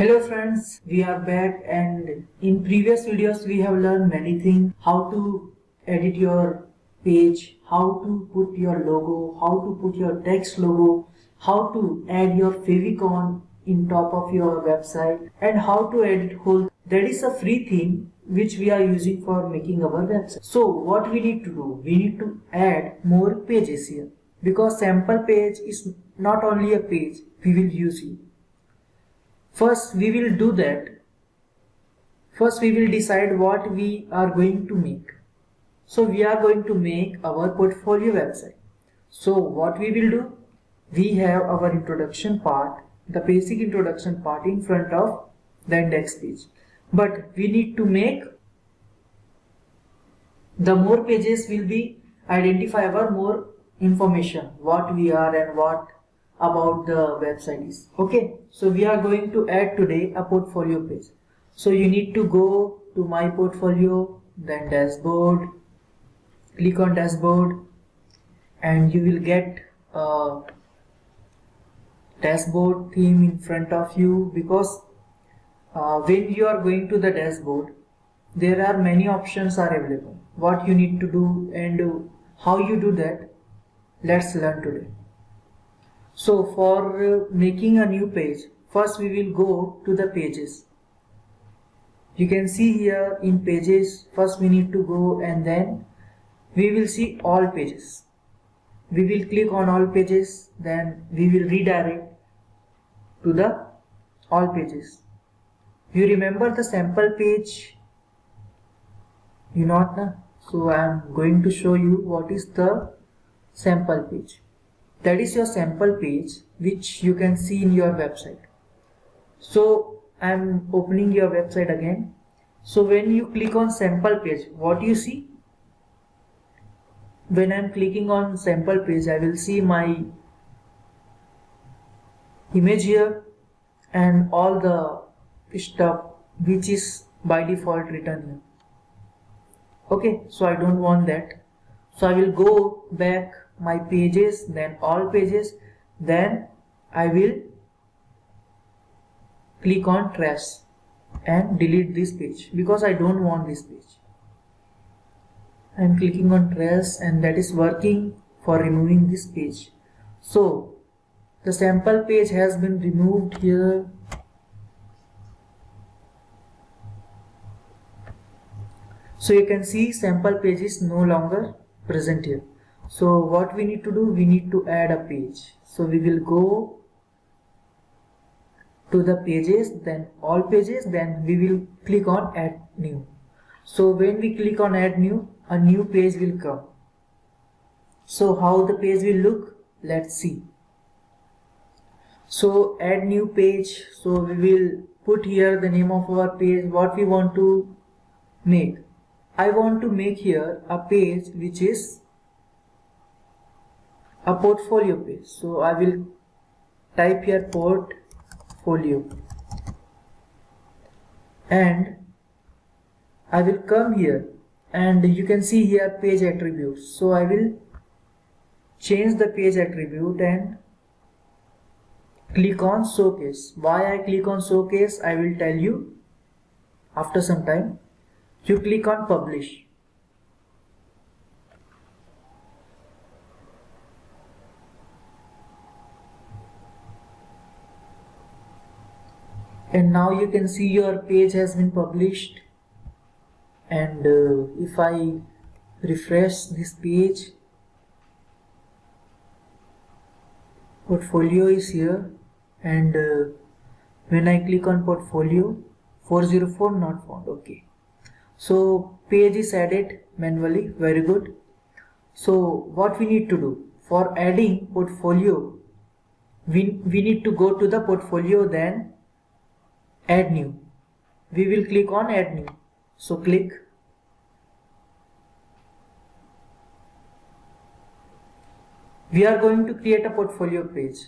Hello friends, we are back and in previous videos we have learned many things. How to edit your page, how to put your logo, how to put your text logo, how to add your favicon in top of your website and how to edit whole. That is a free theme which we are using for making our website. So what we need to do? We need to add more pages here because sample page is not only a page we will use it First we will do that. First we will decide what we are going to make. So we are going to make our portfolio website. So what we will do? We have our introduction part, the basic introduction part in front of the index page. But we need to make the more pages will be identify our more information, what we are and what about the website is okay so we are going to add today a portfolio page. So you need to go to my portfolio then dashboard click on dashboard and you will get a dashboard theme in front of you because uh, when you are going to the dashboard there are many options are available. What you need to do and how you do that let's learn today so for uh, making a new page, first we will go to the pages. You can see here in pages, first we need to go and then we will see all pages. We will click on all pages, then we will redirect to the all pages. You remember the sample page? You not know? So I am going to show you what is the sample page that is your sample page which you can see in your website. So I'm opening your website again. So when you click on sample page what you see? When I'm clicking on sample page I will see my image here and all the stuff which is by default written here. Okay so I don't want that. So I will go back my pages then all pages then I will click on trash and delete this page because I don't want this page. I'm clicking on trash and that is working for removing this page. So the sample page has been removed here. So you can see sample page is no longer present here so what we need to do we need to add a page. So we will go to the pages then all pages then we will click on add new. So when we click on add new a new page will come. So how the page will look? Let's see. So add new page. So we will put here the name of our page what we want to make. I want to make here a page which is a portfolio page so I will type here portfolio. And I will come here. And you can see here page attributes. So I will change the page attribute and click on showcase. Why I click on showcase? I will tell you after some time. You click on publish and now you can see your page has been published. And uh, if I refresh this page portfolio is here. And uh, when I click on portfolio 404 not found. Okay. So page is added manually. Very good. So what we need to do? For adding portfolio we, we need to go to the portfolio then add new. We will click on add new. So click. We are going to create a portfolio page.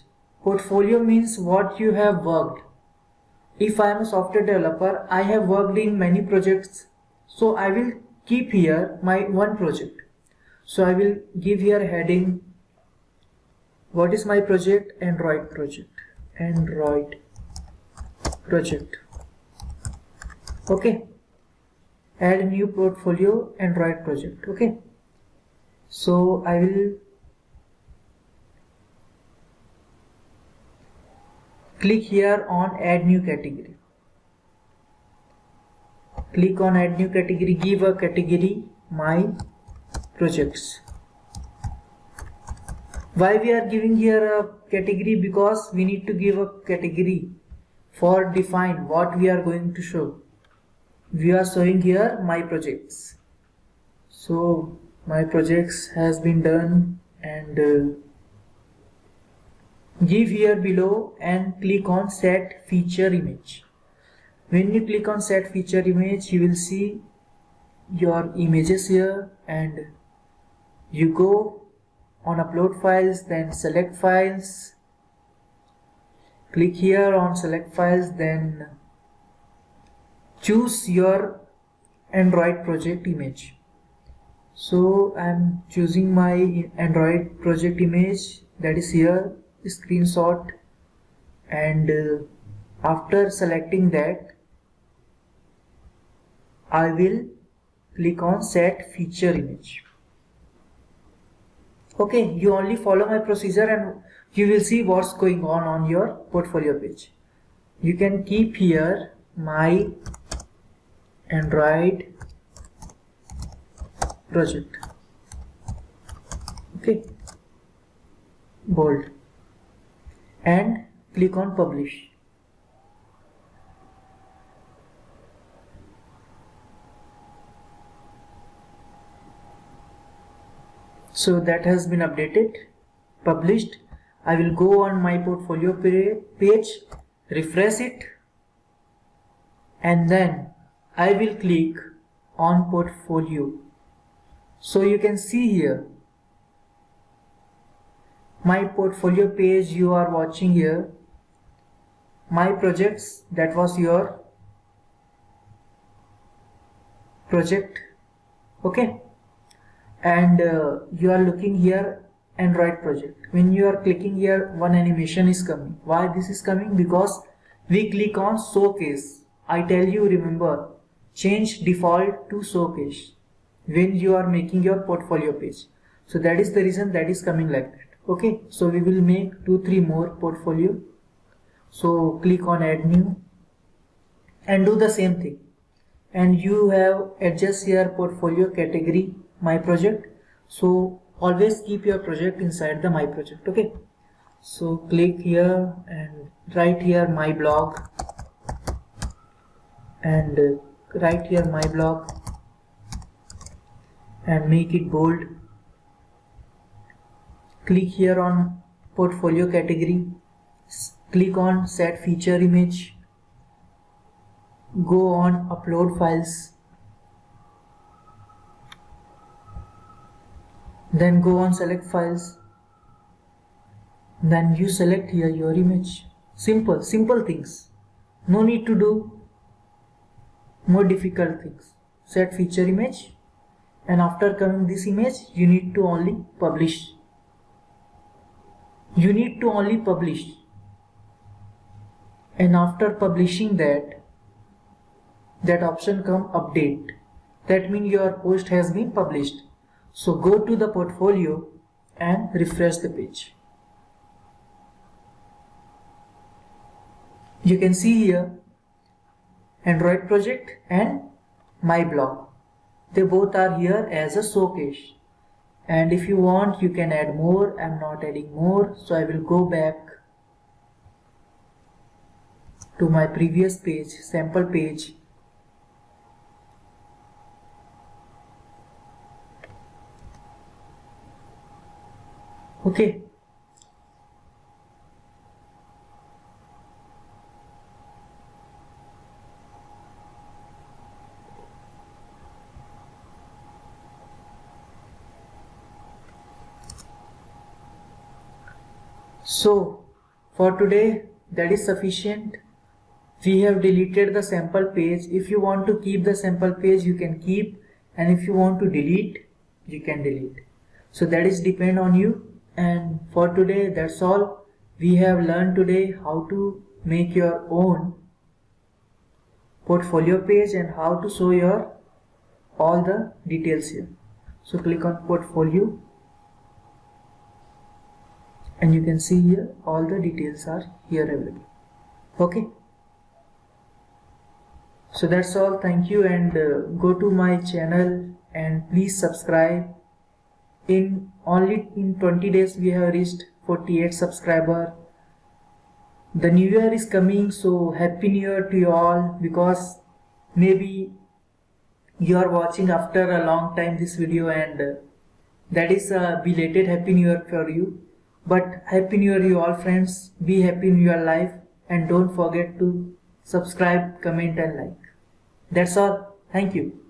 Portfolio means what you have worked. If I am a software developer I have worked in many projects. So I will keep here my one project. So I will give here heading what is my project? Android project. Android project. Okay. Add new portfolio android project. Okay. So i will click here on add new category. Click on add new category give a category my projects. Why we are giving here a category? Because we need to give a category for define what we are going to show. We are showing here my projects. So my projects has been done and uh, give here below and click on set feature image. When you click on set feature image you will see your images here and you go on upload files then select files click here on select files then choose your android project image. So i'm choosing my android project image that is here screenshot and uh, after selecting that I will click on set feature image. Okay you only follow my procedure and you will see what's going on on your portfolio page. You can keep here my android project. Okay. Bold. And click on publish. So that has been updated published I will go on my portfolio page refresh it and then I will click on portfolio. So you can see here my portfolio page you are watching here my projects that was your project okay? And uh, you are looking here android project. When you are clicking here one animation is coming. Why this is coming? Because we click on showcase. I tell you remember change default to showcase when you are making your portfolio page. So that is the reason that is coming like that. Okay? So we will make two three more portfolio. So click on add new and do the same thing. And you have adjust your portfolio category my project. So always keep your project inside the my project okay? So click here and write here my blog. And uh, write here my blog. And make it bold. Click here on portfolio category. Click on set feature image. Go on upload files then go on select files. Then you select here your image. Simple simple things. No need to do more difficult things. Set feature image. And after coming this image you need to only publish. You need to only publish. And after publishing that that option come update. That means your post has been published so go to the portfolio and refresh the page. You can see here Android project and my blog. They both are here as a showcase. And if you want, you can add more. I'm not adding more. So I will go back to my previous page, sample page okay. So for today that is sufficient. We have deleted the sample page. If you want to keep the sample page you can keep. And if you want to delete you can delete. So that is depend on you and for today that's all we have learned today how to make your own portfolio page and how to show your all the details here. So click on portfolio. And you can see here all the details are here available. Okay? So that's all. Thank you and uh, go to my channel and please subscribe in only in 20 days we have reached 48 subscriber. The new year is coming so happy new year to you all because maybe you are watching after a long time this video and uh, that is a belated happy new year for you. But happy new year you all friends. Be happy in your life and don't forget to subscribe comment and like. That's all. Thank you